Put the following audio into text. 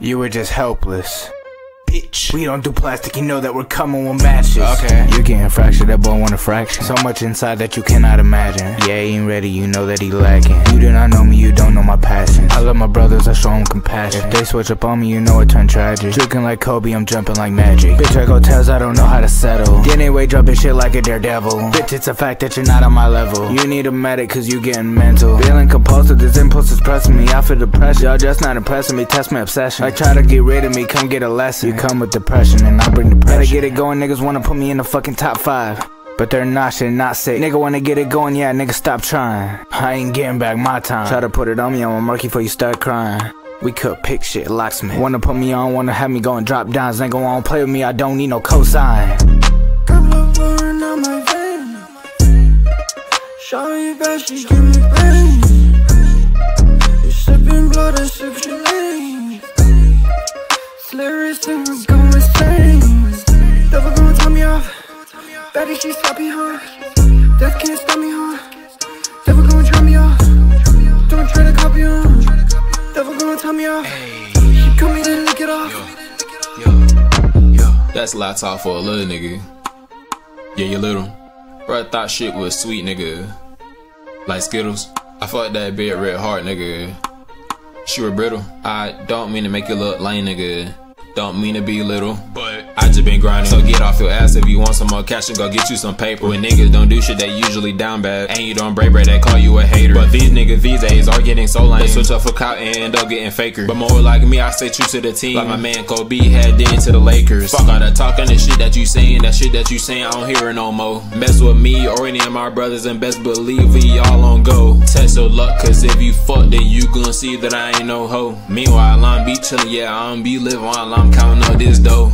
You were just helpless. Bitch. We don't do plastic, you know that we're coming with matches. Okay. You're getting fractured, that boy want a fraction. So much inside that you cannot imagine. Yeah, he ain't ready, you know that he lacking. You do not know me, you don't know my passion. I love my brothers, I show them compassion. If they switch up on me, you know it turn tragic. Drinking like Kobe, I'm jumping like magic. Bitch, I go tells, I don't know how to settle. Anyway, dropping shit like a daredevil. Bitch, it's a fact that you're not on my level. You need a medic, cause you getting mental. Feeling compulsive, this impulse is pressing me. I feel depressed, y'all just not impressing me. Test my obsession. I try to get rid of me, come get a lesson. You come with depression, and I bring depression. Gotta get it going, niggas wanna put me in the fucking top five. But they're not shit, not sick. Nigga wanna get it going, yeah, nigga stop trying. I ain't getting back my time. Try to put it on me, I'm a murky before you start crying. We could pick shit, locksmith. Wanna put me on, wanna have me going drop downs. Ain't gon' play with me, I don't need no cosign. Couple of pouring my vein. Shawty bad, she give me pain. Tell me off. Huh? Death can't stop me, huh? Try me off. Don't try to copy, huh? Tell me off. She lick it off. That's a lot talk for a little nigga. Yeah, you little. Bro, I thought shit was sweet, nigga. Like Skittles. I fucked that bit red hard, nigga. She were brittle. I don't mean to make you look lame, nigga. Don't mean to be little, but Just been grinding. So get off your ass if you want some more cash and go get you some paper. When niggas don't do shit, they usually down bad. And you don't break bread, they call you a hater. But these niggas these days are getting so lame. They switch up for clout and end up getting faker. But more like me, I stay true to the team. Like my man Kobe had did to the Lakers. Fuck all that talking and shit that you saying. That shit that you saying, I don't hear it no more. Mess with me or any of my brothers and best believe we all on go. Test your luck, cause if you fuck, then you gon' see that I ain't no hoe. Meanwhile, I'm be chillin', yeah, I don't be livin' while I'm countin' up this dough.